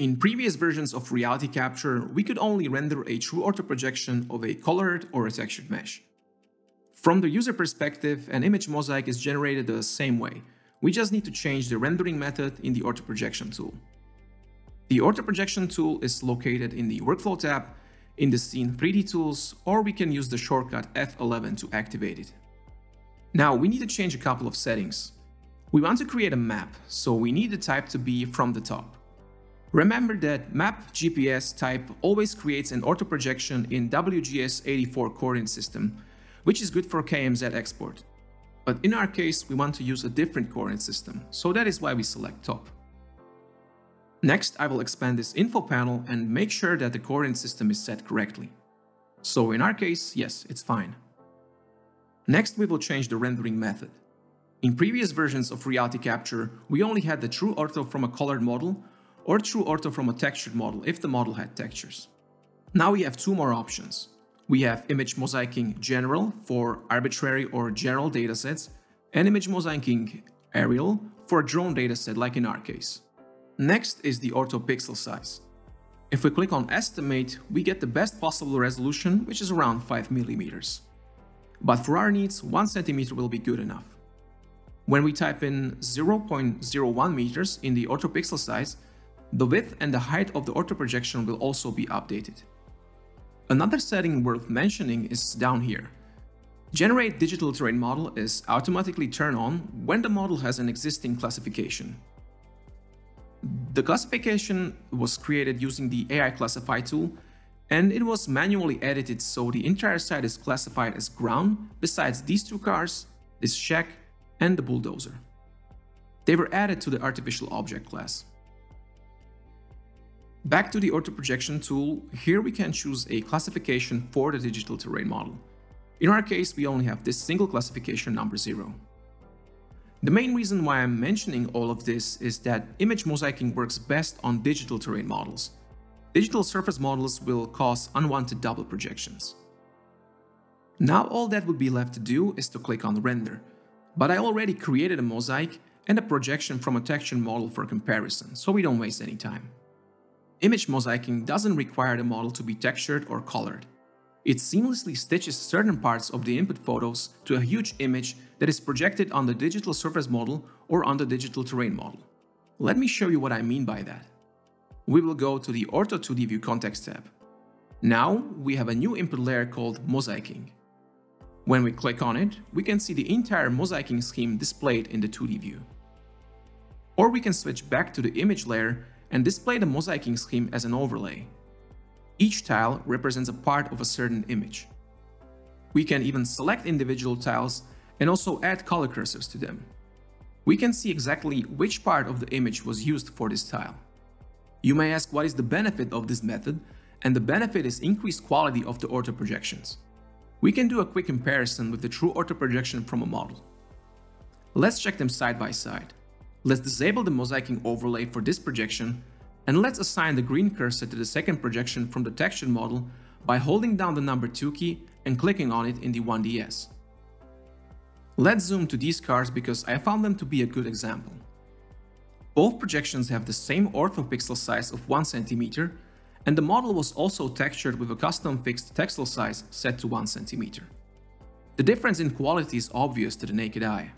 In previous versions of RealityCapture, we could only render a true ortho projection of a colored or a textured mesh. From the user perspective, an image mosaic is generated the same way. We just need to change the rendering method in the ortho projection tool. The ortho projection tool is located in the Workflow tab, in the Scene 3D tools, or we can use the shortcut F11 to activate it. Now we need to change a couple of settings. We want to create a map, so we need the type to be from the top. Remember that map GPS type always creates an ortho projection in WGS84 coordinate system, which is good for KMZ export. But in our case, we want to use a different coordinate system, so that is why we select top. Next, I will expand this info panel and make sure that the coordinate system is set correctly. So in our case, yes, it's fine. Next, we will change the rendering method. In previous versions of RealityCapture, we only had the true ortho from a colored model or true ortho from a textured model if the model had textures. Now we have two more options. We have image mosaicing general for arbitrary or general datasets and image mosaicing aerial for a drone dataset like in our case. Next is the ortho pixel size. If we click on estimate, we get the best possible resolution, which is around 5 millimeters. But for our needs, 1 centimeter will be good enough. When we type in 0.01 meters in the ortho pixel size, the width and the height of the ortho projection will also be updated. Another setting worth mentioning is down here. Generate digital terrain model is automatically turned on when the model has an existing classification. The classification was created using the AI Classify tool, and it was manually edited so the entire site is classified as ground besides these two cars, this shack, and the bulldozer. They were added to the artificial object class. Back to the ortho projection tool, here we can choose a classification for the digital terrain model. In our case, we only have this single classification number 0. The main reason why I'm mentioning all of this is that image mosaicing works best on digital terrain models. Digital surface models will cause unwanted double projections. Now all that would be left to do is to click on render, but I already created a mosaic and a projection from a texture model for comparison, so we don't waste any time. Image mosaicing doesn't require the model to be textured or colored. It seamlessly stitches certain parts of the input photos to a huge image that is projected on the digital surface model or on the digital terrain model. Let me show you what I mean by that. We will go to the Ortho 2D View Context tab. Now we have a new input layer called mosaicing. When we click on it, we can see the entire mosaicing scheme displayed in the 2D view. Or we can switch back to the image layer and display the mosaicing scheme as an overlay. Each tile represents a part of a certain image. We can even select individual tiles and also add color cursors to them. We can see exactly which part of the image was used for this tile. You may ask what is the benefit of this method, and the benefit is increased quality of the ortho projections. We can do a quick comparison with the true ortho projection from a model. Let's check them side by side. Let's disable the mosaicing overlay for this projection, and let's assign the green cursor to the second projection from the texture model by holding down the number 2 key and clicking on it in the 1DS. Let's zoom to these cars because I found them to be a good example. Both projections have the same ortho pixel size of 1 cm, and the model was also textured with a custom fixed texel size set to 1 cm. The difference in quality is obvious to the naked eye.